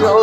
Lord.